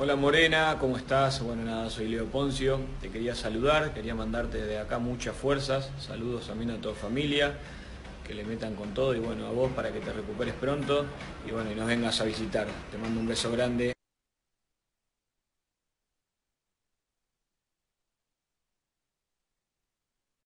Hola Morena, ¿cómo estás? Bueno, nada, soy Leo Poncio, te quería saludar, quería mandarte de acá muchas fuerzas, saludos también a toda familia, que le metan con todo y bueno, a vos para que te recuperes pronto y bueno, y nos vengas a visitar. Te mando un beso grande.